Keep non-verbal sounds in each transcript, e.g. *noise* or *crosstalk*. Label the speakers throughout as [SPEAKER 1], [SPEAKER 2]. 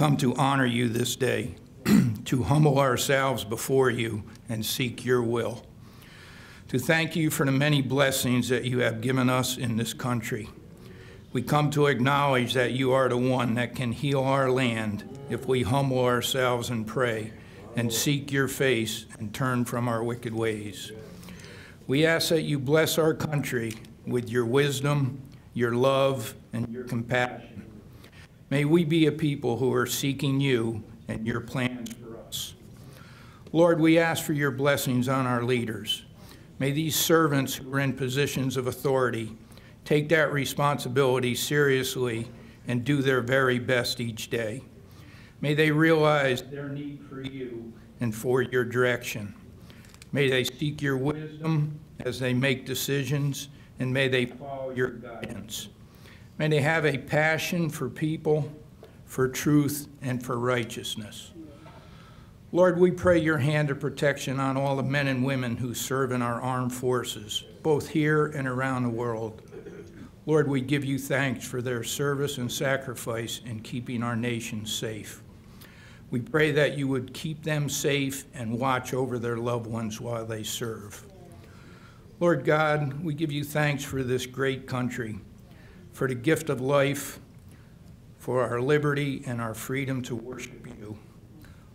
[SPEAKER 1] come to honor you this day, *clears throat* to humble ourselves before you and seek your will, to thank you for the many blessings that you have given us in this country. We come to acknowledge that you are the one that can heal our land if we humble ourselves and pray and seek your face and turn from our wicked ways. We ask that you bless our country with your wisdom, your love, and your compassion. May we be a people who are seeking you and your plans for us. Lord, we ask for your blessings on our leaders. May these servants who are in positions of authority take that responsibility seriously and do their very best each day. May they realize their need for you and for your direction. May they seek your wisdom as they make decisions, and may they follow your guidance. May they have a passion for people, for truth, and for righteousness. Lord, we pray your hand of protection on all the men and women who serve in our armed forces, both here and around the world. Lord, we give you thanks for their service and sacrifice in keeping our nation safe. We pray that you would keep them safe and watch over their loved ones while they serve. Lord God, we give you thanks for this great country, for the gift of life, for our liberty and our freedom to worship you.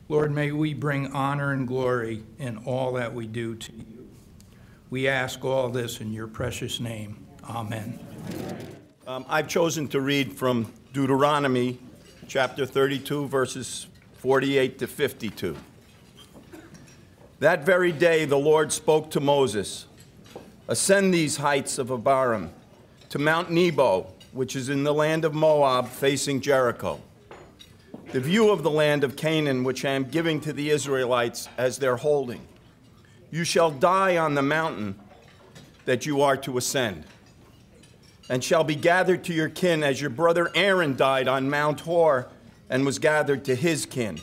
[SPEAKER 1] Lord, may we bring honor and glory in all that we do to you. We ask all this in your precious name. Amen.
[SPEAKER 2] Um, I've chosen to read from Deuteronomy chapter 32, verses 48 to 52. That very day the Lord spoke to Moses Ascend these heights of Abarim to Mount Nebo, which is in the land of Moab, facing Jericho. The view of the land of Canaan, which I am giving to the Israelites as their holding. You shall die on the mountain that you are to ascend and shall be gathered to your kin as your brother Aaron died on Mount Hor and was gathered to his kin.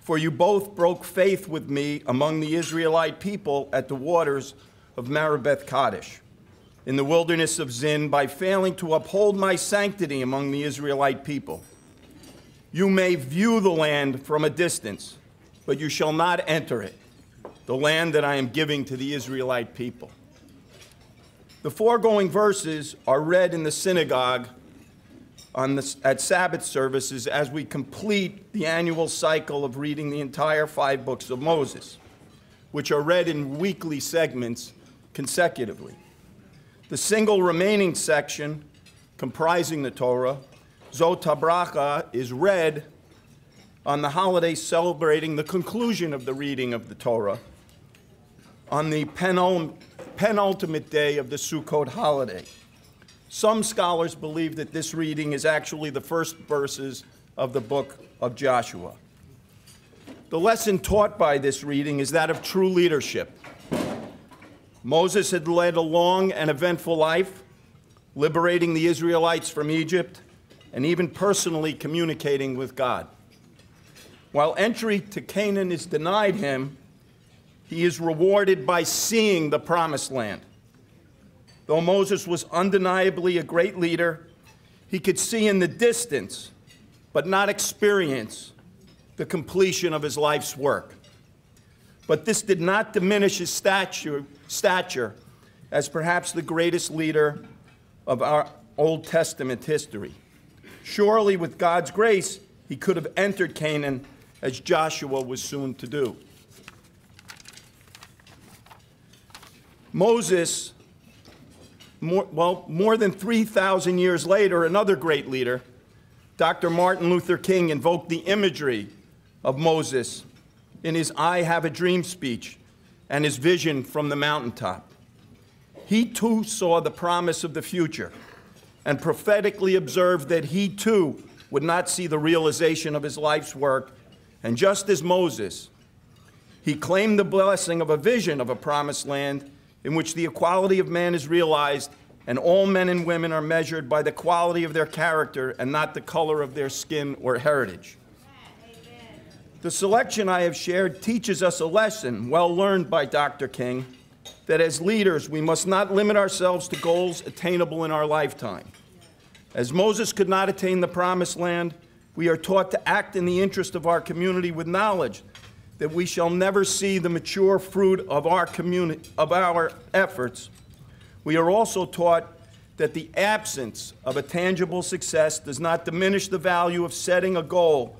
[SPEAKER 2] For you both broke faith with me among the Israelite people at the waters of Meribath Kadesh, in the wilderness of Zin, by failing to uphold my sanctity among the Israelite people. You may view the land from a distance, but you shall not enter it, the land that I am giving to the Israelite people. The foregoing verses are read in the synagogue the, at Sabbath services as we complete the annual cycle of reading the entire five books of Moses, which are read in weekly segments consecutively. The single remaining section comprising the Torah, Zot HaBracha, is read on the holiday celebrating the conclusion of the reading of the Torah on the penul- penultimate day of the Sukkot holiday. Some scholars believe that this reading is actually the first verses of the book of Joshua. The lesson taught by this reading is that of true leadership. Moses had led a long and eventful life, liberating the Israelites from Egypt and even personally communicating with God. While entry to Canaan is denied him, he is rewarded by seeing the promised land. Though Moses was undeniably a great leader, he could see in the distance, but not experience, the completion of his life's work. But this did not diminish his stature, stature as perhaps the greatest leader of our Old Testament history. Surely, with God's grace, he could have entered Canaan as Joshua was soon to do. Moses, more, well, more than 3,000 years later, another great leader, Dr. Martin Luther King, invoked the imagery of Moses in his I Have a Dream speech and his vision from the mountaintop. He too saw the promise of the future and prophetically observed that he too would not see the realization of his life's work. And just as Moses, he claimed the blessing of a vision of a promised land in which the equality of man is realized and all men and women are measured by the quality of their character and not the color of their skin or heritage. The selection I have shared teaches us a lesson well learned by Dr. King that as leaders, we must not limit ourselves to goals attainable in our lifetime. As Moses could not attain the promised land, we are taught to act in the interest of our community with knowledge that we shall never see the mature fruit of our community of our efforts. We are also taught that the absence of a tangible success does not diminish the value of setting a goal,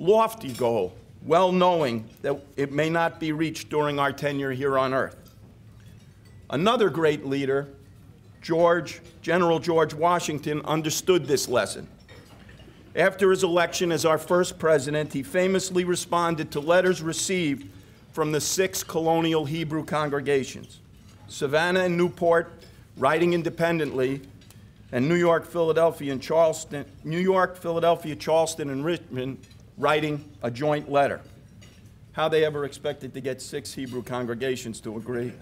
[SPEAKER 2] lofty goal, well knowing that it may not be reached during our tenure here on earth. Another great leader, George, General George Washington, understood this lesson. After his election as our first president, he famously responded to letters received from the six colonial Hebrew congregations Savannah and Newport, writing independently, and New York, Philadelphia, and Charleston, New York, Philadelphia, Charleston, and Richmond, writing a joint letter. How they ever expected to get six Hebrew congregations to agree.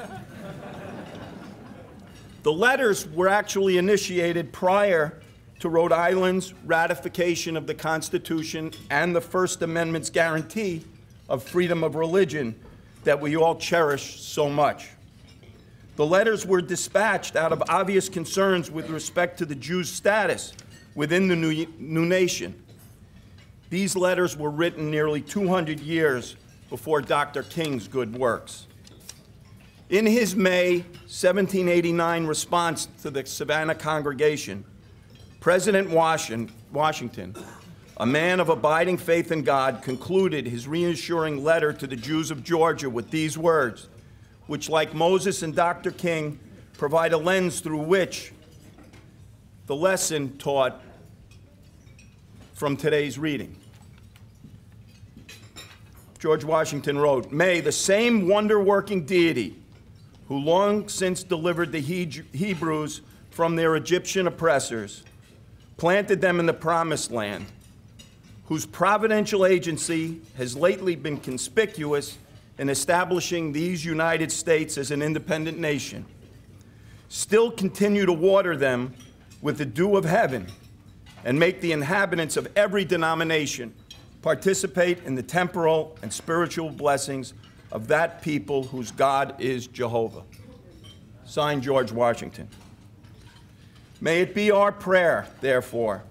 [SPEAKER 2] the letters were actually initiated prior to Rhode Island's ratification of the Constitution and the First Amendment's guarantee of freedom of religion that we all cherish so much. The letters were dispatched out of obvious concerns with respect to the Jews' status within the new, new nation. These letters were written nearly 200 years before Dr. King's good works. In his May 1789 response to the Savannah congregation, President Washington, a man of abiding faith in God, concluded his reassuring letter to the Jews of Georgia with these words, which, like Moses and Dr. King, provide a lens through which the lesson taught from today's reading. George Washington wrote, May the same wonder working deity who long since delivered the Hebrews from their Egyptian oppressors planted them in the promised land, whose providential agency has lately been conspicuous in establishing these United States as an independent nation, still continue to water them with the dew of heaven and make the inhabitants of every denomination participate in the temporal and spiritual blessings of that people whose God is Jehovah. Signed, George Washington. May it be our prayer, therefore,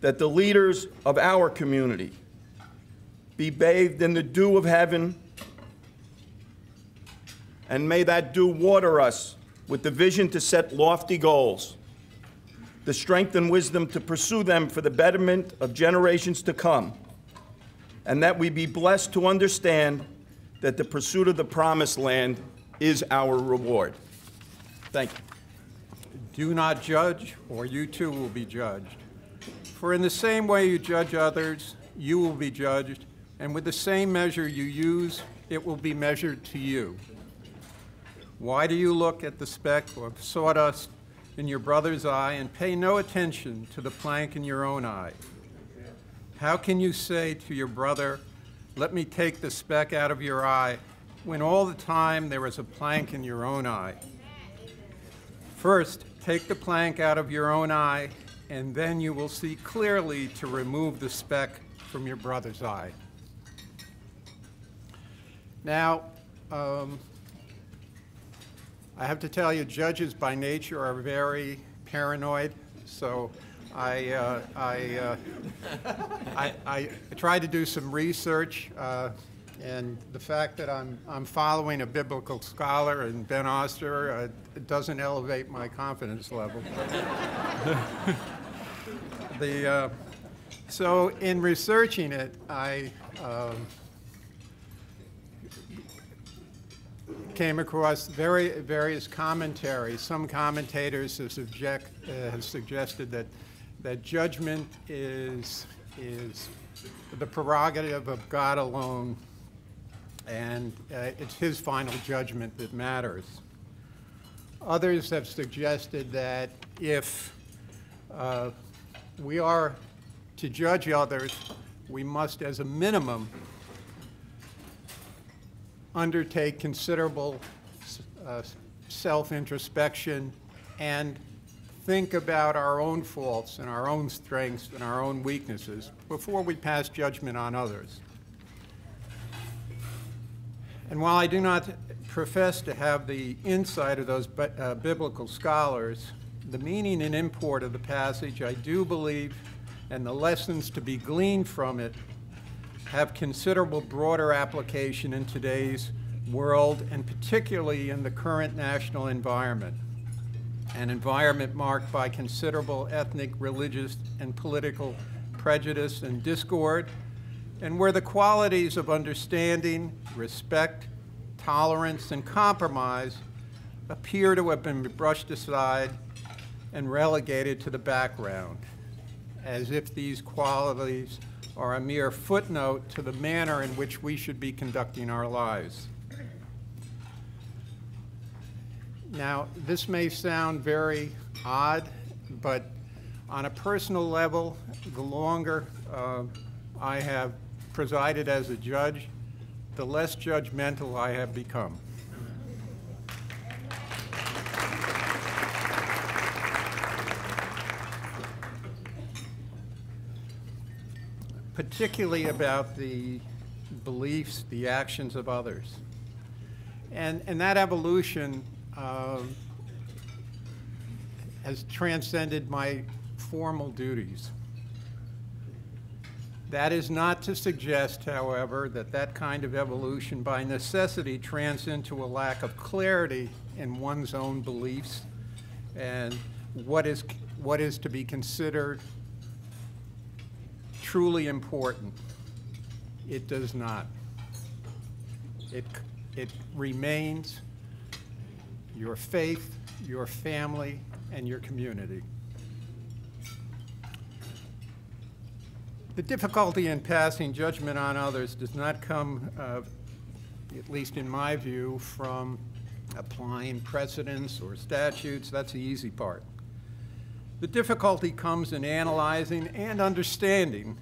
[SPEAKER 2] that the leaders of our community be bathed in the dew of heaven, and may that dew water us with the vision to set lofty goals, the strength and wisdom to pursue them for the betterment of generations to come, and that we be blessed to understand that the pursuit of the promised land is our reward. Thank you.
[SPEAKER 3] Do not judge, or you too will be judged. For in the same way you judge others, you will be judged, and with the same measure you use, it will be measured to you. Why do you look at the speck of sawdust in your brother's eye and pay no attention to the plank in your own eye? How can you say to your brother, Let me take the speck out of your eye, when all the time there is a plank in your own eye? First, take the plank out of your own eye, and then you will see clearly to remove the speck from your brother's eye. Now, um, I have to tell you, judges by nature are very paranoid, so I, uh, I, uh, I, I tried to do some research, uh, and the fact that I'm, I'm following a biblical scholar and Ben Oster uh, doesn't elevate my confidence level. *laughs* the, uh, so in researching it, I came across very various commentaries. Some commentators have, subject, uh, have suggested that that judgment is is the prerogative of God alone, and uh, it's His final judgment that matters. Others have suggested that if uh, we are to judge others, we must, as a minimum, undertake considerable uh, self-introspection and think about our own faults and our own strengths and our own weaknesses before we pass judgment on others. And while I do not profess to have the insight of those uh, biblical scholars, the meaning and import of the passage, I do believe, and the lessons to be gleaned from it have considerable broader application in today's world and particularly in the current national environment, an environment marked by considerable ethnic, religious, and political prejudice and discord, and where the qualities of understanding, respect, tolerance, and compromise appear to have been brushed aside and relegated to the background, as if these qualities are a mere footnote to the manner in which we should be conducting our lives. Now, this may sound very odd, but on a personal level, the longer uh, I have presided as a judge, the less judgmental I have become. Particularly about the beliefs, the actions of others. And, and that evolution um, has transcended my formal duties. That is not to suggest, however, that that kind of evolution by necessity trans into a lack of clarity in one's own beliefs and what is, what is to be considered truly important. It does not. It, it remains your faith, your family, and your community. The difficulty in passing judgment on others does not come, uh, at least in my view, from applying precedents or statutes. That's the easy part. The difficulty comes in analyzing and understanding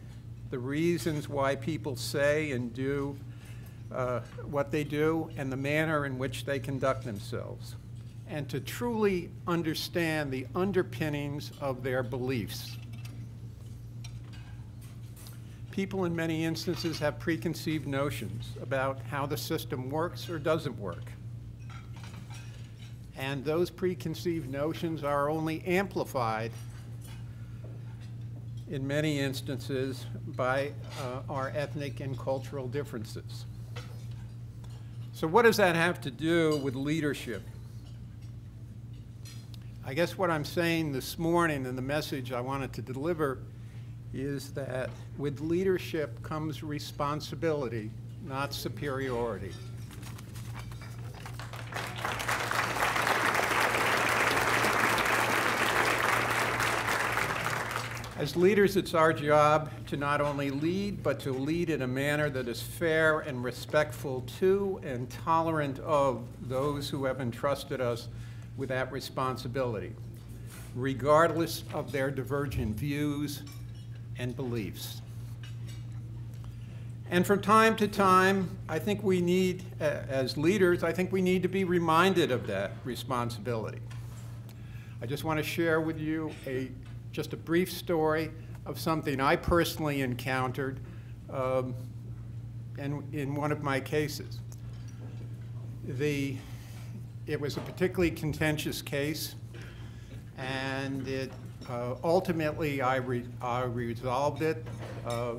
[SPEAKER 3] the reasons why people say and do uh, what they do and the manner in which they conduct themselves, and to truly understand the underpinnings of their beliefs. People in many instances have preconceived notions about how the system works or doesn't work. And those preconceived notions are only amplified in many instances by uh, our ethnic and cultural differences. So what does that have to do with leadership? I guess what I'm saying this morning and the message I wanted to deliver is that with leadership comes responsibility, not superiority. As leaders, it's our job to not only lead, but to lead in a manner that is fair and respectful to and tolerant of those who have entrusted us with that responsibility, regardless of their divergent views and beliefs. And from time to time, I think we need, as leaders, I think we need to be reminded of that responsibility. I just want to share with you a, just a brief story of something I personally encountered um, in, in one of my cases. The, it was a particularly contentious case, and it, uh, ultimately, I, re, I resolved it. Uh,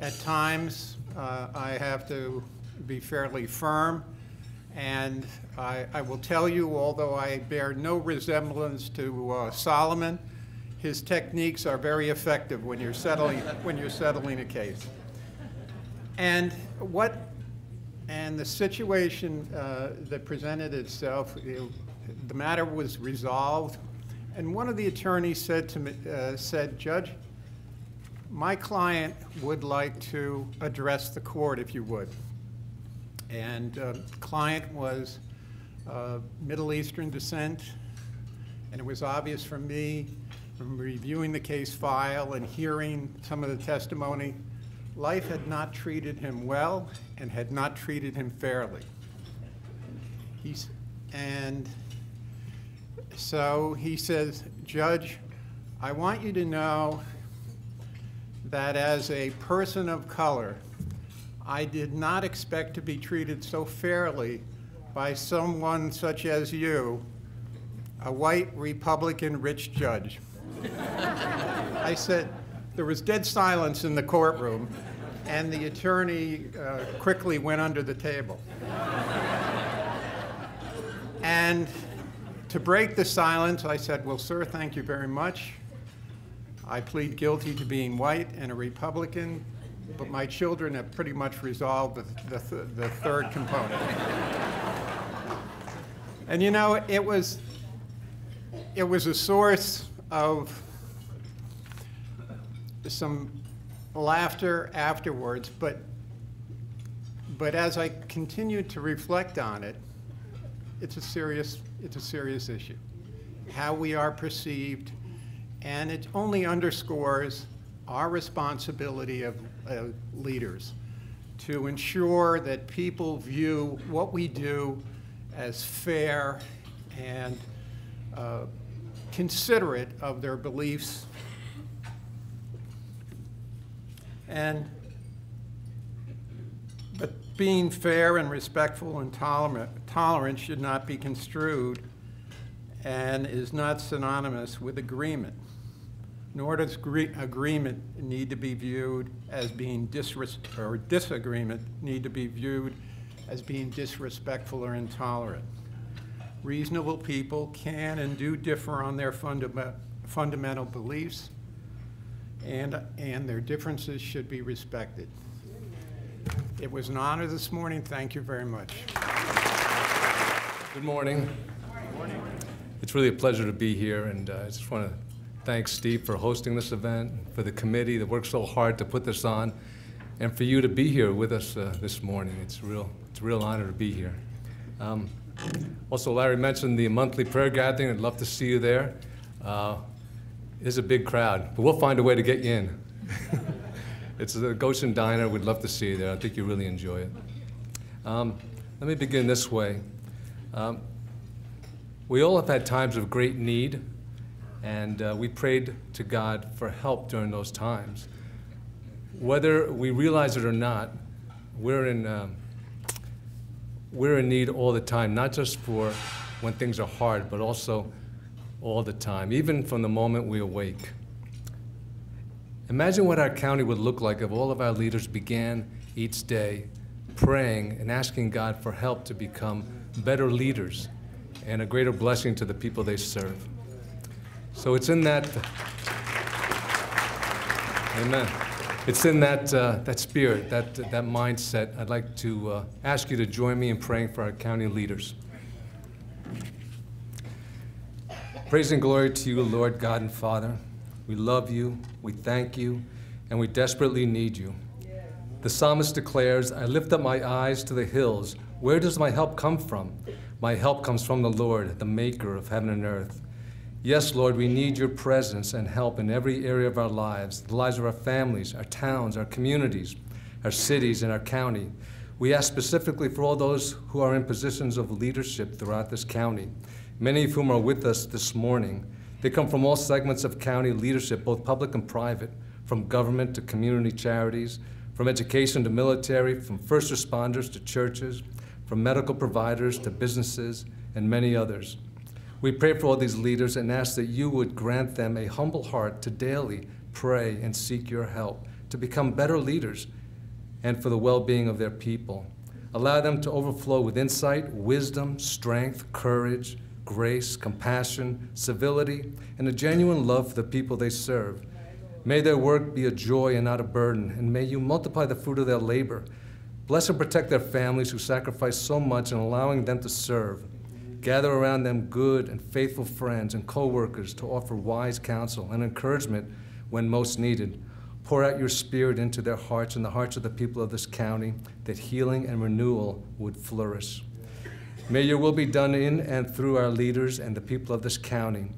[SPEAKER 3] at times, uh, I have to be fairly firm, and I, I will tell you, although I bear no resemblance to uh, Solomon, his techniques are very effective when you're settling, when you're settling a case. And what, and the situation uh, that presented itself, it- the matter was resolved, and one of the attorneys said to me, uh, said, Judge, my client would like to address the court, if you would. And uh, client was uh, Middle Eastern descent, and it was obvious for me, from reviewing the case file and hearing some of the testimony, life had not treated him well and had not treated him fairly. He's, and so he says, Judge, I want you to know that as a person of color, I did not expect to be treated so fairly by someone such as you, a white Republican rich judge. I said, there was dead silence in the courtroom, and the attorney uh, quickly went under the table. And to break the silence, I said, Well, sir, thank you very much. I plead guilty to being white and a Republican, but my children have pretty much resolved the, the, th- the third component. and you know, it was, it was a source of some laughter afterwards, but, but as I continued to reflect on it, it's a serious, it's a serious issue. How we are perceived, and it only underscores our responsibility of uh, leaders to ensure that people view what we do as fair and uh, considerate of their beliefs. And but being fair and respectful and tolerant, tolerant should not be construed and is not synonymous with agreement. Nor does gre- agreement need to be viewed as being disres- or disagreement need to be viewed as being disrespectful or intolerant. Reasonable people can and do differ on their fundament, fundamental beliefs, and, and their differences should be respected. It was an honor this morning. Thank you very much.
[SPEAKER 4] Good morning. It's really a pleasure to be here, and uh, I just want to thank Steve for hosting this event, for the committee that worked so hard to put this on, and for you to be here with us uh, this morning. It's real, it's a real honor to be here. Um, also, Larry mentioned the monthly prayer gathering. I'd love to see you there. Uh, it's a big crowd, but we'll find a way to get you in. *laughs* it's the Goshen Diner. We'd love to see you there. I think you really enjoy it. Um, let me begin this way. Um, we all have had times of great need, and uh, we prayed to God for help during those times. Whether we realize it or not, we're in, um, we're in need all the time, not just for when things are hard, but also all the time, even from the moment we awake. Imagine what our county would look like if all of our leaders began each day praying and asking God for help to become better leaders and a greater blessing to the people they serve. So it's in that, amen. It's in that, uh, that spirit, that, that mindset. I'd like to uh, ask you to join me in praying for our county leaders. Praise and glory to you, Lord God and Father. We love you, we thank you, and we desperately need you. The psalmist declares, I lift up my eyes to the hills. Where does my help come from? My help comes from the Lord, the maker of heaven and earth. Yes, Lord, we need your presence and help in every area of our lives the lives of our families, our towns, our communities, our cities, and our county. We ask specifically for all those who are in positions of leadership throughout this county, many of whom are with us this morning. They come from all segments of county leadership, both public and private, from government to community charities, from education to military, from first responders to churches, from medical providers to businesses, and many others. We pray for all these leaders and ask that you would grant them a humble heart to daily pray and seek your help, to become better leaders, and for the well being of their people. Allow them to overflow with insight, wisdom, strength, courage, grace, compassion, civility, and a genuine love for the people they serve. May their work be a joy and not a burden, and may you multiply the fruit of their labor. Bless and protect their families who sacrifice so much in allowing them to serve. Gather around them good and faithful friends and co workers to offer wise counsel and encouragement when most needed. Pour out your spirit into their hearts and the hearts of the people of this county that healing and renewal would flourish. May your will be done in and through our leaders and the people of this county.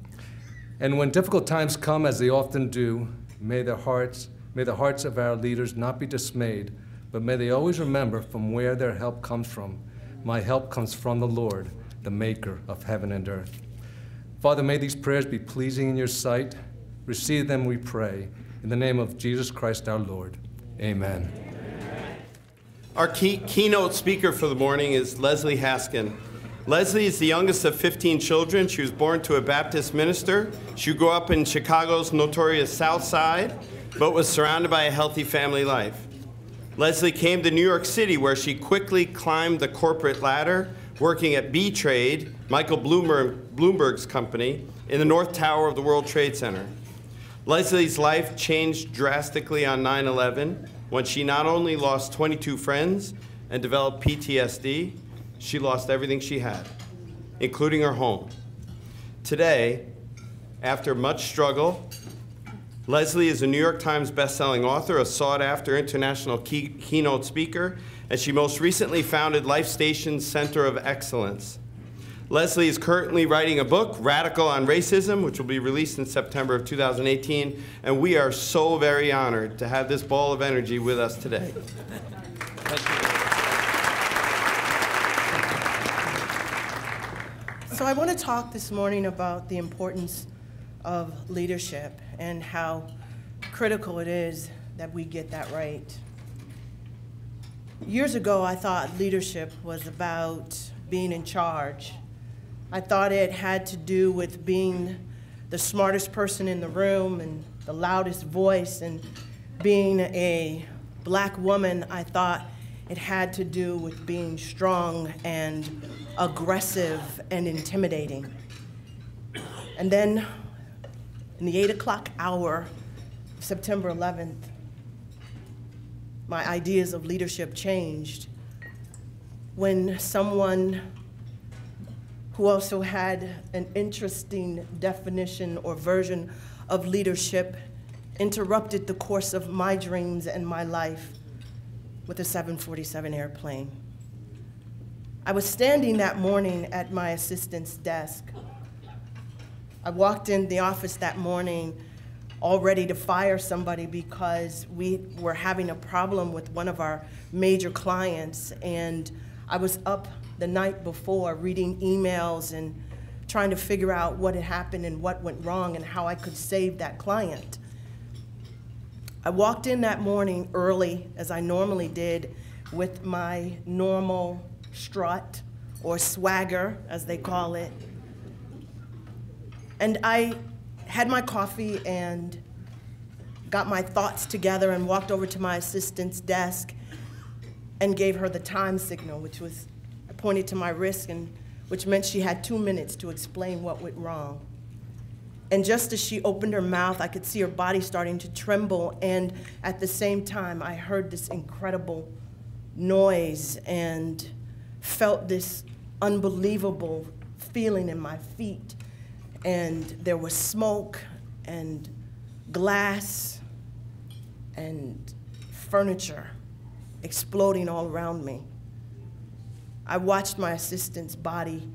[SPEAKER 4] And when difficult times come, as they often do, may their hearts, may the hearts of our leaders not be dismayed, but may they always remember from where their help comes from. My help comes from the Lord, the maker of heaven and earth. Father, may these prayers be pleasing in your sight. Receive them, we pray, in the name of Jesus Christ our Lord. Amen.
[SPEAKER 5] Our key, keynote speaker for the morning is Leslie Haskin. Leslie is the youngest of 15 children. She was born to a Baptist minister. She grew up in Chicago's notorious South Side, but was surrounded by a healthy family life. Leslie came to New York City, where she quickly climbed the corporate ladder, working at B Trade, Michael Bloomberg, Bloomberg's company, in the North Tower of the World Trade Center. Leslie's life changed drastically on 9 11 when she not only lost 22 friends and developed PTSD, she lost everything she had, including her home. Today, after much struggle, Leslie is a New York Times bestselling author, a sought after international key- keynote speaker, and she most recently founded Life Station's Center of Excellence. Leslie is currently writing a book, Radical on Racism, which will be released in September of 2018, and we are so very honored to have this ball of energy with us today.
[SPEAKER 6] So I want to talk this morning about the importance of leadership and how critical it is that we get that right. Years ago, I thought leadership was about being in charge. I thought it had to do with being the smartest person in the room and the loudest voice. And being a black woman, I thought it had to do with being strong and aggressive and intimidating. And then in the 8 o'clock hour, September 11th, my ideas of leadership changed when someone who also had an interesting definition or version of leadership interrupted the course of my dreams and my life with a 747 airplane. I was standing that morning at my assistant's desk. I walked in the office that morning all ready to fire somebody because we were having a problem with one of our major clients. And I was up the night before reading emails and trying to figure out what had happened and what went wrong and how I could save that client. I walked in that morning early, as I normally did, with my normal strut or swagger, as they call it. And I had my coffee and got my thoughts together and walked over to my assistant's desk and gave her the time signal, which was I pointed to my wrist, and which meant she had two minutes to explain what went wrong. And just as she opened her mouth, I could see her body starting to tremble. And at the same time, I heard this incredible noise and felt this unbelievable feeling in my feet. And there was smoke and glass and furniture exploding all around me. I watched my assistant's body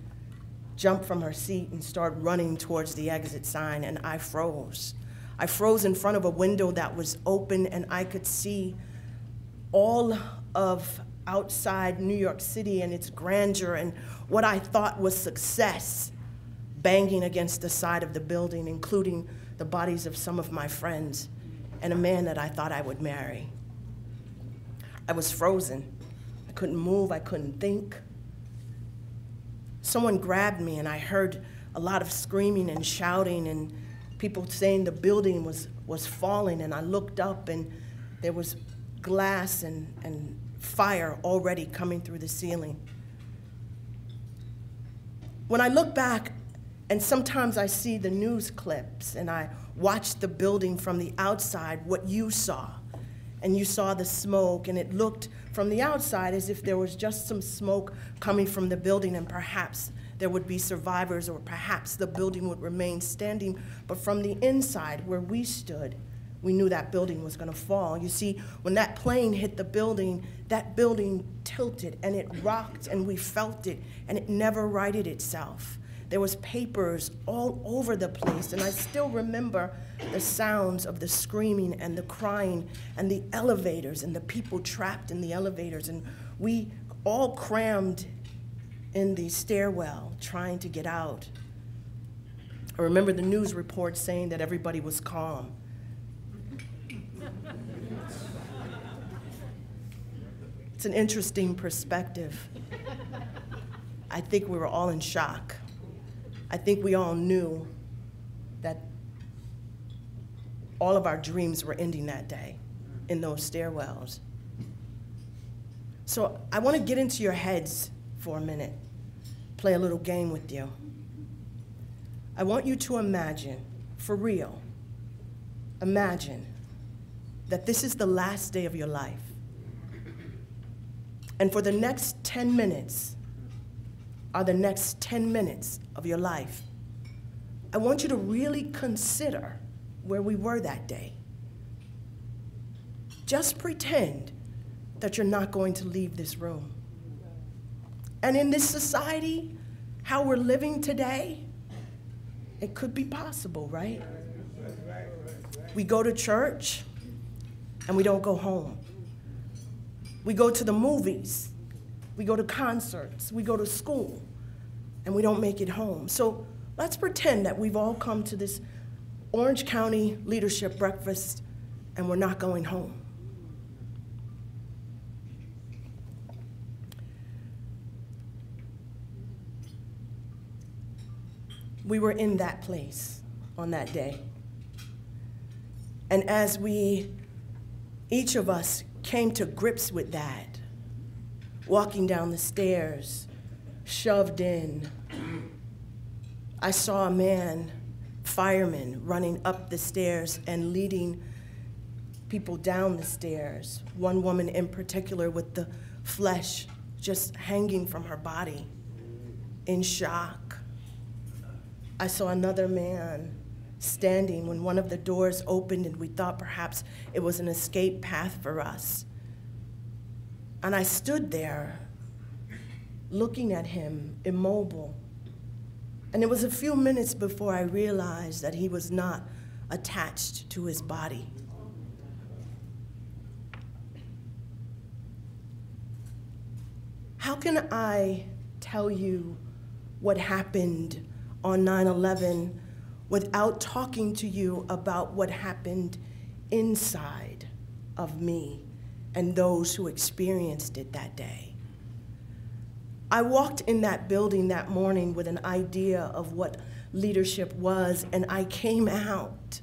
[SPEAKER 6] jump from her seat and start running towards the exit sign, and I froze. I froze in front of a window that was open, and I could see all of outside New York City and its grandeur and what I thought was success banging against the side of the building, including the bodies of some of my friends and a man that I thought I would marry. I was frozen. I couldn't move, I couldn't think. Someone grabbed me, and I heard a lot of screaming and shouting, and people saying the building was, was falling. And I looked up, and there was glass and, and fire already coming through the ceiling. When I look back, and sometimes I see the news clips, and I watch the building from the outside, what you saw and you saw the smoke, and it looked from the outside as if there was just some smoke coming from the building, and perhaps there would be survivors, or perhaps the building would remain standing. But from the inside, where we stood, we knew that building was going to fall. You see, when that plane hit the building, that building tilted and it rocked, and we felt it, and it never righted itself. There was papers all over the place, and I still remember the sounds of the screaming and the crying and the elevators and the people trapped in the elevators, and we all crammed in the stairwell trying to get out. I remember the news reports saying that everybody was calm. It's an interesting perspective. I think we were all in shock. I think we all knew that all of our dreams were ending that day in those stairwells. So I want to get into your heads for a minute, play a little game with you. I want you to imagine, for real, imagine that this is the last day of your life. And for the next 10 minutes, are the next 10 minutes of your life. I want you to really consider where we were that day. Just pretend that you're not going to leave this room. And in this society, how we're living today, it could be possible, right? We go to church and we don't go home. We go to the movies we go to concerts, we go to school, and we don't make it home. So let's pretend that we've all come to this Orange County leadership breakfast and we're not going home. We were in that place on that day. And as we, each of us, came to grips with that, walking down the stairs, shoved in. I saw a man, fireman, running up the stairs and leading people down the stairs. One woman in particular with the flesh just hanging from her body in shock. I saw another man standing when one of the doors opened and we thought perhaps it was an escape path for us. And I stood there looking at him, immobile. And it was a few minutes before I realized that he was not attached to his body. How can I tell you what happened on 9 11 without talking to you about what happened inside of me? And those who experienced it that day. I walked in that building that morning with an idea of what leadership was, and I came out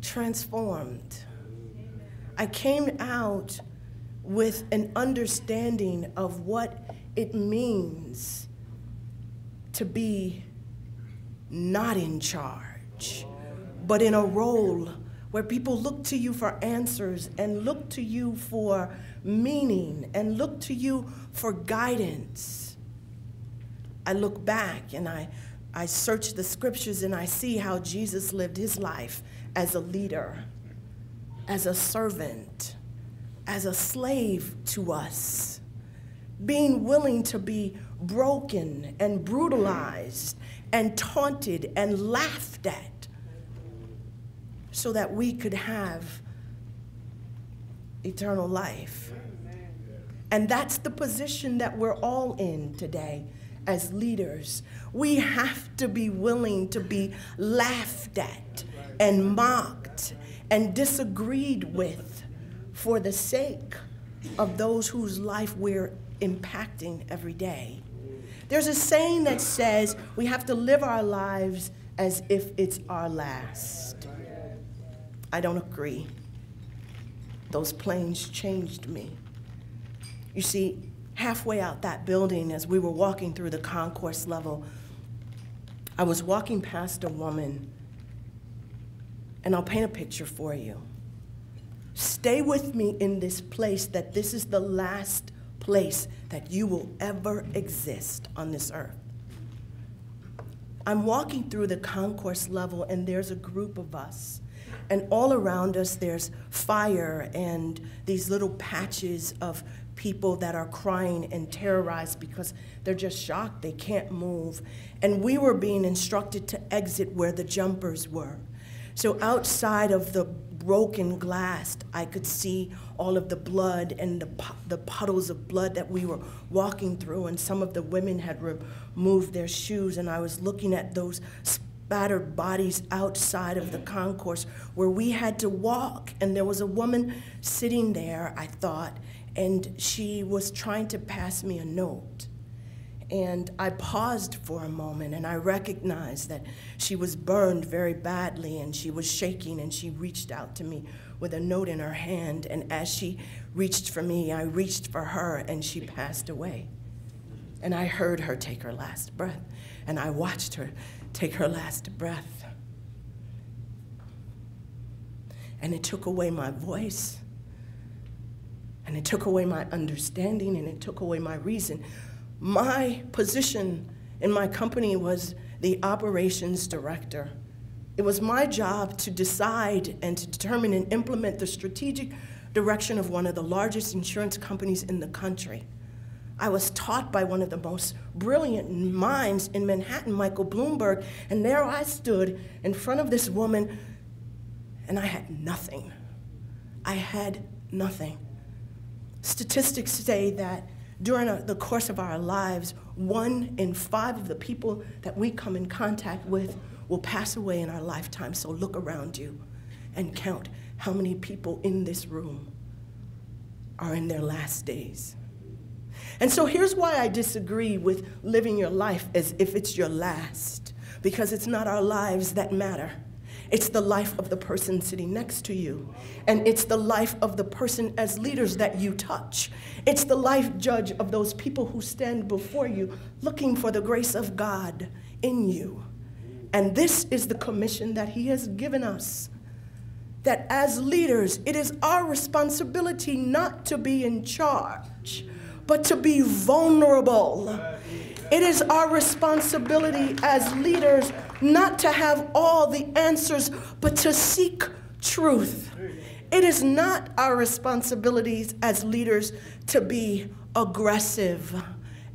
[SPEAKER 6] transformed. I came out with an understanding of what it means to be not in charge, but in a role where people look to you for answers and look to you for meaning and look to you for guidance. I look back and I I search the scriptures and I see how Jesus lived his life as a leader, as a servant, as a slave to us, being willing to be broken and brutalized and taunted and laughed at so that we could have eternal life. And that's the position that we're all in today as leaders. We have to be willing to be laughed at and mocked and disagreed with for the sake of those whose life we're impacting every day. There's a saying that says we have to live our lives as if it's our last. I don't agree. Those planes changed me. You see, halfway out that building, as we were walking through the concourse level, I was walking past a woman, and I'll paint a picture for you. Stay with me in this place, that this is the last place that you will ever exist on this earth. I'm walking through the concourse level, and there's a group of us. And all around us, there's fire and these little patches of people that are crying and terrorized because they're just shocked, they can't move. And we were being instructed to exit where the jumpers were. So outside of the broken glass, I could see all of the blood and the, the puddles of blood that we were walking through. And some of the women had removed their shoes, and I was looking at those spattered bodies outside of the concourse where we had to walk. And there was a woman sitting there, I thought, and she was trying to pass me a note. And I paused for a moment and I recognized that she was burned very badly and she was shaking and she reached out to me with a note in her hand. And as she reached for me, I reached for her and she passed away. And I heard her take her last breath and I watched her take her last breath. And it took away my voice and it took away my understanding and it took away my reason my position in my company was the operations director. It was my job to decide and to determine and implement the strategic direction of one of the largest insurance companies in the country. I was taught by one of the most brilliant minds in Manhattan, Michael Bloomberg, and there I stood in front of this woman, and I had nothing. I had nothing. Statistics say that during a, the course of our lives, one in five of the people that we come in contact with will pass away in our lifetime. So look around you and count how many people in this room are in their last days. And so here's why I disagree with living your life as if it's your last, because it's not our lives that matter. It's the life of the person sitting next to you. And it's the life of the person as leaders that you touch. It's the life judge of those people who stand before you looking for the grace of God in you. And this is the commission that He has given us. That as leaders, it is our responsibility not to be in charge, but to be vulnerable. It is our responsibility as leaders not to have all the answers, but to seek truth. It is not our responsibilities as leaders to be aggressive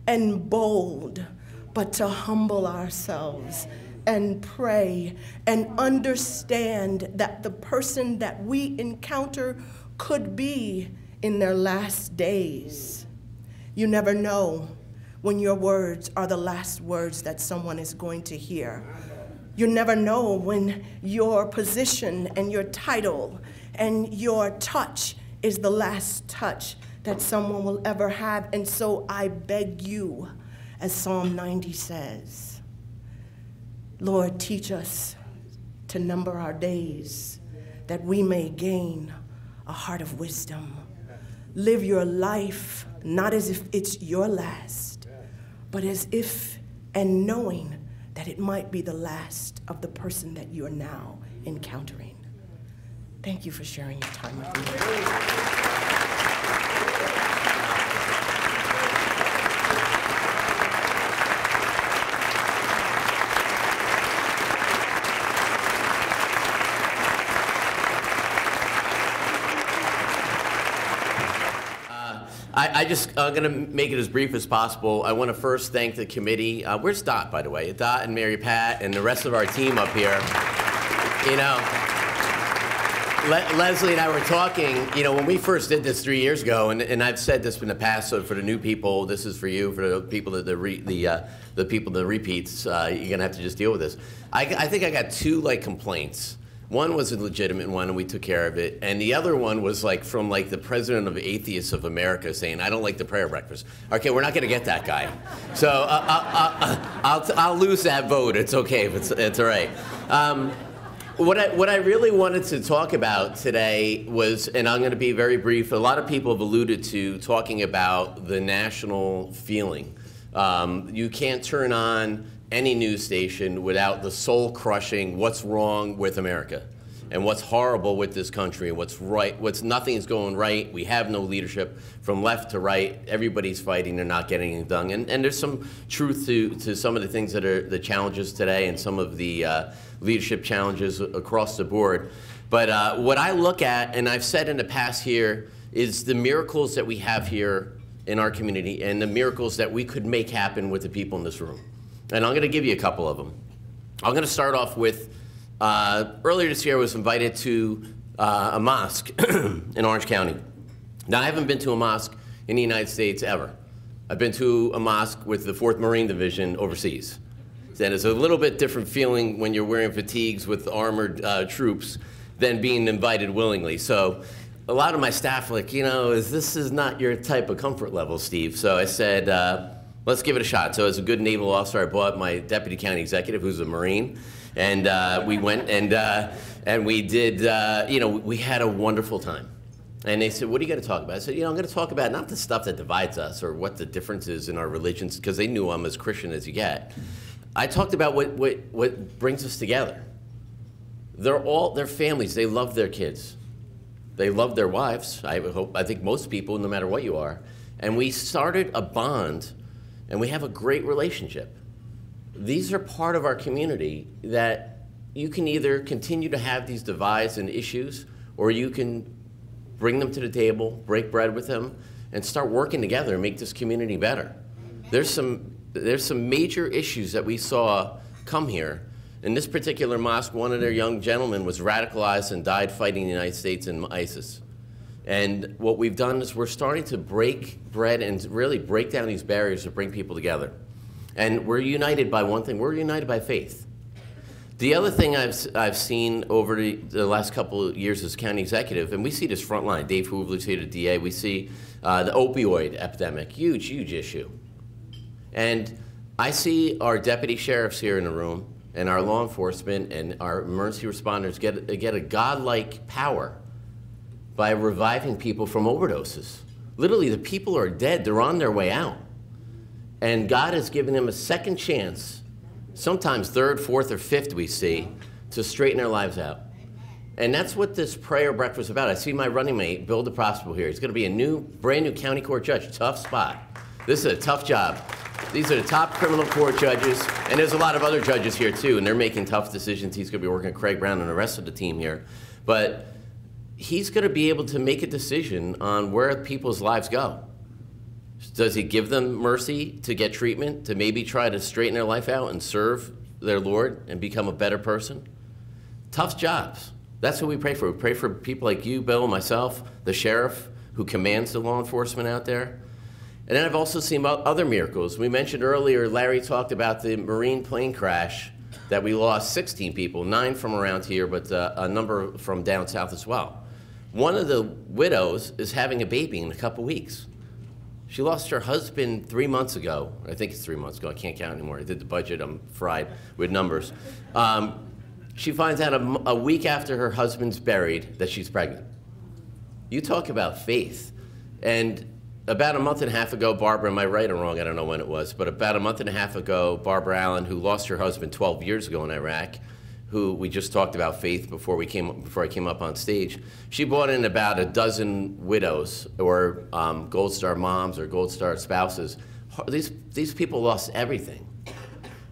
[SPEAKER 6] and bold, but to humble ourselves and pray and understand that the person that we encounter could be in their last days. You never know when your words are the last words that someone is going to hear. You never know when your position and your title and your touch is the last touch that someone will ever have. And so I beg you, as Psalm 90 says, Lord, teach us to number our days that we may gain a heart of wisdom. Live your life not as if it's your last, but as if and knowing that it might be the last of the person that you're now encountering. Thank you for sharing your time with me.
[SPEAKER 7] I, I just, I'm going to make it as brief as possible. I want to first thank the committee. Uh, where's Dot, by the way? Dot and Mary Pat and the rest of our team up here. You know, Le- Leslie and I were talking, you know, when we first did this three years ago, and, and I've said this in the past, so for the new people, this is for you, for the people that the re, the uh, the people the repeats, uh, you're gonna have to just deal with this. I, I think I got two like complaints. One was a legitimate one, and we took care of it, and the other one was like from like the president of Atheists of America saying, "I don't like the prayer breakfast." Okay, we're not gonna get that guy, so uh, uh, uh, uh, I'll I'll lose that vote. It's okay, it's it's all right. Um, what I, what I really wanted to talk about today was, and I'm going to be very brief, a lot of people have alluded to talking about the national feeling. Um, you can't turn on any news station without the soul crushing what's wrong with America and what's horrible with this country and what's right, what's nothing is going right. We have no leadership from left to right. Everybody's fighting, they're not getting anything done. And, and there's some truth to, to some of the things that are the challenges today and some of the uh, leadership challenges across the board. But uh, what I look at, and I've said in the past here, is the miracles that we have here in our community and the miracles that we could make happen with the people in this room. And I'm going to give you a couple of them. I'm going to start off with uh, earlier this year, I was invited to uh, a mosque *clears throat* in Orange County. Now, I haven't been to a mosque in the United States ever. I've been to a mosque with the 4th Marine Division overseas. And it's a little bit different feeling when you're wearing fatigues with armored uh, troops than being invited willingly. So a lot of my staff like, you know, is this is not your type of comfort level, Steve. So I said, uh, let's give it a shot. So as a good naval officer, I bought my deputy county executive, who's a Marine, and uh, we went and uh, and we did. Uh, you know, we had a wonderful time. And they said, "What are you going to talk about?" I said, "You know, I'm going to talk about not the stuff that divides us or what the difference is in our religions, because they knew I'm as Christian as you get. I talked about what what what brings us together. They're all they're families. They love their kids. They love their wives. I hope. I think most people, no matter what you are, and we started a bond, and we have a great relationship." these are part of our community that you can either continue to have these divides and issues, or you can bring them to the table, break bread with them, and start working together and make this community better. There's some, there's some major issues that we saw come here. In this particular mosque, one of their young gentlemen was radicalized and died fighting the United States and ISIS. And what we've done is we're starting to break bread and really break down these barriers to bring people together. And we're united by one thing we're united by faith. The other thing I've, I've seen over the, last couple of years as county executive, and we see this front line, Dave Hoovler's here, the DA, we see uh, the opioid epidemic, huge, huge issue. And I see our deputy sheriffs here in the room, and our law enforcement and our emergency responders get, get a godlike power by reviving people from overdoses. Literally, the people are dead, they're on their way out. And God has given them a second chance, sometimes third, fourth, or fifth, we see, to straighten their lives out. And that's what this prayer breakfast is about. I see my running mate, Bill DeProspero, here. He's going to be a new, brand new county court judge. Tough spot. This is a tough job. These are the top criminal court judges, and there's a lot of other judges here too, and they're making tough decisions. He's going to be working with Craig Brown and the rest of the team here. But he's going to be able to make a decision on where people's lives go. Does he give them mercy to get treatment, to maybe try to straighten their life out and serve their Lord and become a better person? Tough jobs. That's what we pray for. We pray for people like you, Bill, myself, the sheriff who commands the law enforcement out there. And then I've also seen other miracles. We mentioned earlier, Larry talked about the Marine plane crash that we lost 16 people, nine from around here, but uh, a number from down south as well. One of the widows is having a baby in a couple weeks. She lost her husband three months ago. I think it's three months ago. I can't count anymore. I did the budget. I'm fried with numbers. Um, she finds out a, a week after her husband's buried that she's pregnant. You talk about faith. And about a month and a half ago, Barbara, am I right or wrong? I don't know when it was, but about a month and a half ago, Barbara Allen, who lost her husband 12 years ago in Iraq, who we just talked about faith before we came before I came up on stage. She brought in about a dozen widows or um, Gold Star moms or Gold Star spouses. These these people lost everything,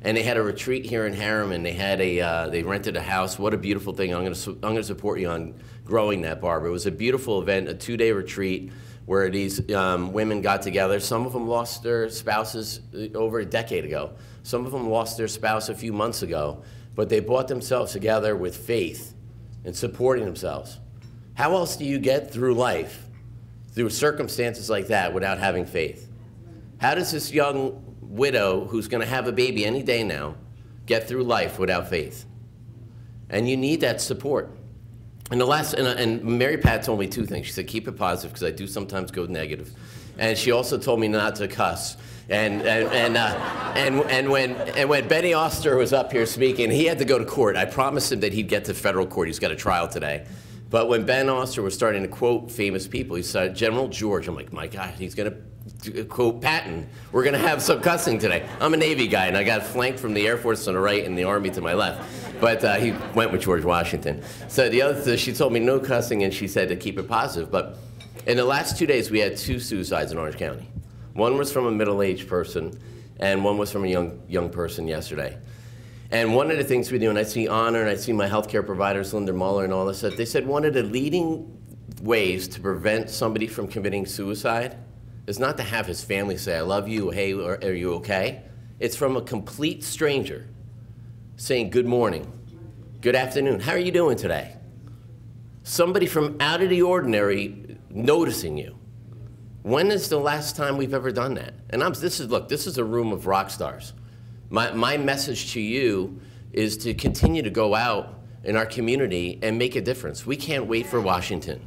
[SPEAKER 7] and they had a retreat here in Harriman. They had a uh, they rented a house. What a beautiful thing! I'm gonna I'm gonna support you on growing that, Barbara. It was a beautiful event, a two day retreat where these um, women got together. Some of them lost their spouses uh, over a decade ago. Some of them lost their spouse a few months ago, but they brought themselves together with faith and supporting themselves. How else do you get through life, through circumstances like that, without having faith? How does this young widow who's going to have a baby any day now get through life without faith? And you need that support. And the last, and, and Mary Pat told me two things. She said, keep it positive, because I do sometimes go negative. And she also told me not to cuss. And, and, and, uh, and, and, when, and when Benny Ostrer was up here speaking, he had to go to court. I promised him that he'd get to federal court. He's got a trial today. But when Ben Ostrer was starting to quote famous people, he said, General George, I'm like, my God, he's going to quote Patton. We're going to have some cussing today. I'm a Navy guy, and I got flanked from the Air Force on the right and the Army to my left. But uh, he went with George Washington. So the other, she told me no cussing, and she said to keep it positive. But in the last two days, we had two suicides in Orange County. One was from a middle-aged person, and one was from a young, young person yesterday. And one of the things we do, and I see Honor, and I see my healthcare providers, Linda Muller, and all this, stuff, they said one of the leading ways to prevent somebody from committing suicide is not to have his family say, I love you, hey, are, are you okay? It's from a complete stranger saying, Good morning, good afternoon, how are you doing today? Somebody from out of the ordinary noticing you. When is the last time we've ever done that? And I'm, this is, look, this is a room of rock stars. My, my message to you is to continue to go out in our community and make a difference. We can't wait for Washington.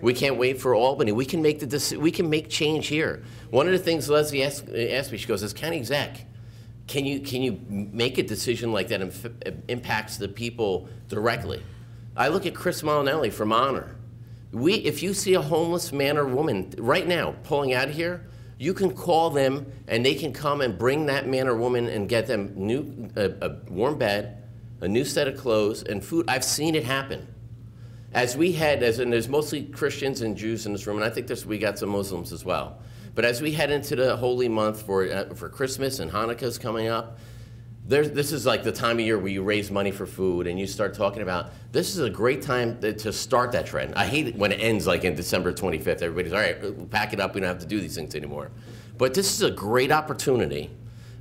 [SPEAKER 7] We can't wait for Albany. We can make the we can make change here. One of the things Leslie asked, asked me, she goes, "As county exec, can you can you make a decision like that impacts the people directly?" I look at Chris Molinelli from Honor. We, if you see a homeless man or woman right now pulling out of here, you can call them and they can come and bring that man or woman and get them new a, a warm bed, a new set of clothes, and food. I've seen it happen as we head, as and there's mostly Christians and Jews in this room, and I think we got some Muslims as well. But as we head into the holy month for, uh, for Christmas and Hanukkah's coming up, there's, this is like the time of year where you raise money for food and you start talking about this is a great time to, start that trend. I hate it when it ends like in December 25th. Everybody's all right, we'll pack it up. We don't have to do these things anymore. But this is a great opportunity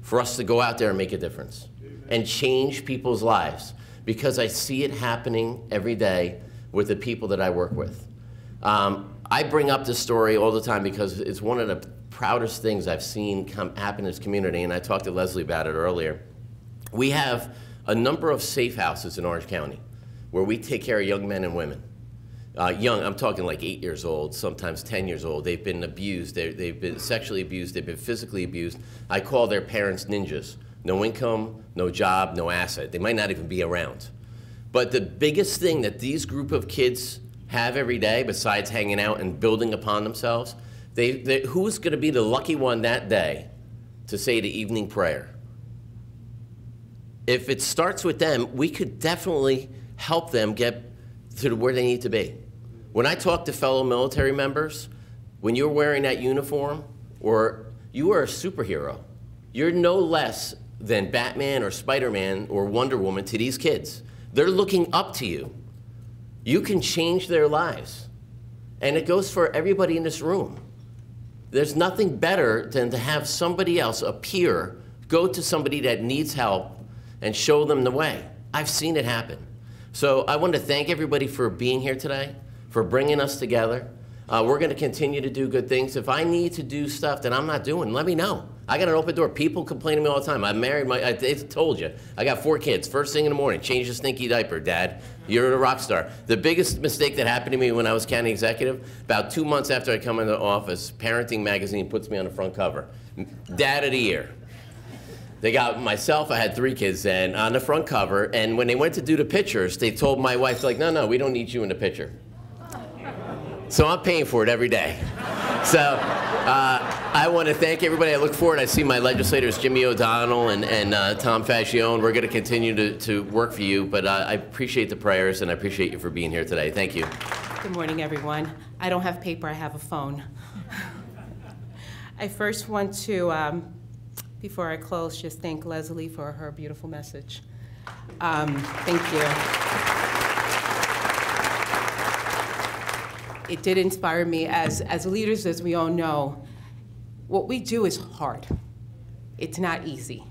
[SPEAKER 7] for us to go out there and make a difference and change people's lives because I see it happening every day with the people that I work with. Um, I bring up this story all the time because it's one of the proudest things I've seen come, happen in this community, and I talked to Leslie about it earlier. We have a number of safe houses in Orange County where we take care of young men and women. Uh, young, I'm talking like eight years old, sometimes 10 years old. They've been abused, they they've been sexually abused, they've been physically abused. I call their parents ninjas. No income, no job, no asset. They might not even be around. But the biggest thing that these group of kids have every day, besides hanging out and building upon themselves, they, they, who's going to be the lucky one that day to say the evening prayer? If it starts with them, we could definitely help them get to where they need to be. When I talk to fellow military members, when you're wearing that uniform, or you are a superhero, you're no less than Batman or Spider Man or Wonder Woman to these kids. They're looking up to you. You can change their lives. And it goes for everybody in this room. There's nothing better than to have somebody else, a peer, go to somebody that needs help and show them the way. I've seen it happen. So I want to thank everybody for being here today, for bringing us together. Uh, we're going to continue to do good things. If I need to do stuff that I'm not doing, let me know. I got an open door. People complain to me all the time. I'm married. My, I, I told you. I got four kids. First thing in the morning, change the stinky diaper, Dad. You're a rock star. The biggest mistake that happened to me when I was county executive, about two months after I come into office, Parenting Magazine puts me on the front cover. Dad of the year. They got myself, I had three kids then, on the front cover, and when they went to do the pictures, they told my wife, like, no, no, we don't need you in the picture. So I'm paying for it every day. *laughs* So uh, I want to thank everybody. I look forward. I see my legislators, Jimmy O'Donnell and, and uh, Tom Faggione. We're going to continue to, to work for you, but uh, I appreciate the prayers and I appreciate you for being here today. Thank you.
[SPEAKER 8] Good morning, everyone. I don't have paper, I have a phone. *laughs* I first want to, um, before I close, just thank Leslie for her beautiful message. Um, thank you. it did inspire me. As, as leaders, as we all know, what we do is hard. It's not easy.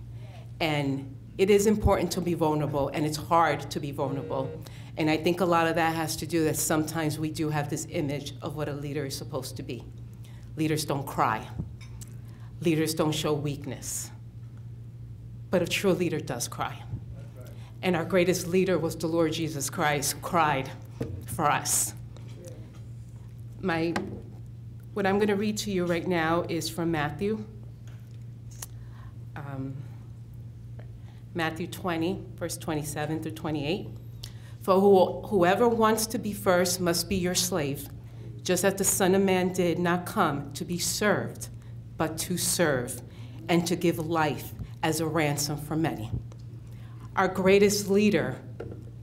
[SPEAKER 8] And it is important to be vulnerable, and it's hard to be vulnerable. And I think a lot of that has to do that sometimes we do have this image of what a leader is supposed to be. Leaders don't cry. Leaders don't show weakness. But a true leader does cry. And our greatest leader was the Lord Jesus Christ, who cried for us. My, what I'm going to read to you right now is from Matthew. Um, Matthew 20, verse 27 through 28. For who, whoever wants to be first must be your slave, just as the Son of Man did not come to be served, but to serve, and to give life as a ransom for many. Our greatest leader,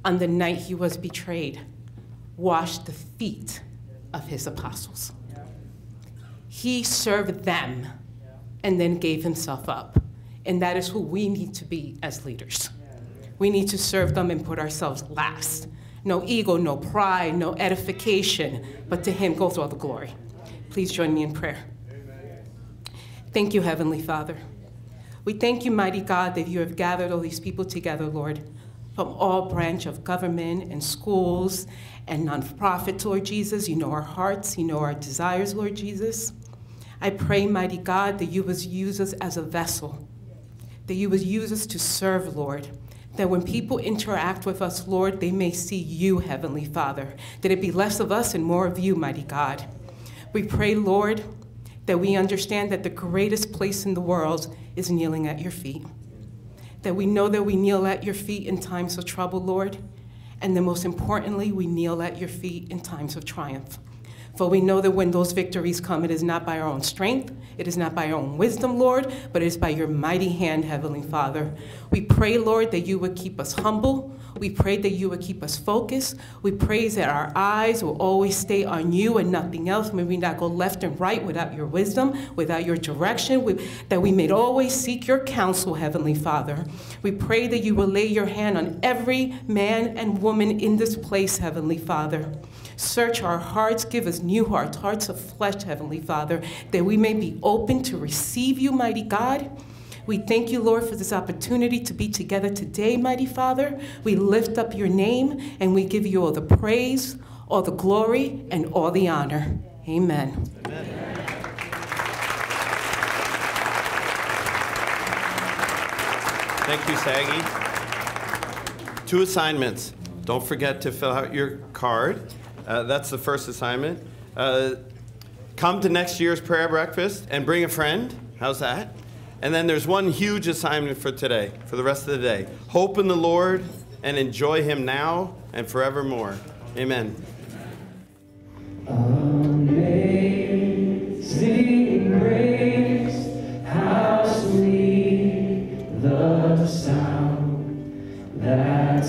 [SPEAKER 8] on the night he was betrayed, washed the feet of his apostles. He served them and then gave himself up. And that is who we need to be as leaders. We need to serve them and put ourselves last. No ego, no pride, no edification, but to him goes all the glory. Please join me in prayer. Thank you, Heavenly Father. We thank you, mighty God, that you have gathered all these people together, Lord, from all branch of government and schools and nonprofits, Lord Jesus. You know our hearts, you know our desires, Lord Jesus. I pray, mighty God, that you would use us as a vessel, that you would use us to serve, Lord. That when people interact with us, Lord, they may see you, Heavenly Father. That it be less of us and more of you, mighty God. We pray, Lord, that we understand that the greatest place in the world is kneeling at your feet. That we know that we kneel at your feet in times of trouble, Lord. And then most importantly, we kneel at your feet in times of triumph. For we know that when those victories come, it is not by our own strength, it is not by our own wisdom, Lord, but it is by your mighty hand, Heavenly Father. We pray, Lord, that you would keep us humble. We pray that you would keep us focused. We pray that our eyes will always stay on you and nothing else. May we not go left and right without your wisdom, without your direction, we, that we may always seek your counsel, Heavenly Father. We pray that you will lay your hand on every man and woman in this place, Heavenly Father. Search our hearts, give us new hearts, hearts of flesh, Heavenly Father, that we may be open to receive you, mighty God. We thank you, Lord, for this opportunity to be together today, mighty Father. We lift up your name and we give you all the praise, all the glory, and all the honor. Amen.
[SPEAKER 5] Thank you, Saggy. Two assignments. Don't forget to fill out your card. Uh, that's the first assignment. Uh, come to next year's prayer breakfast and bring a friend. How's that? And then there's one huge assignment for today, for the rest of the day. Hope in the Lord and enjoy Him now and forevermore. Amen.
[SPEAKER 9] Amazing grace, how sweet the sound that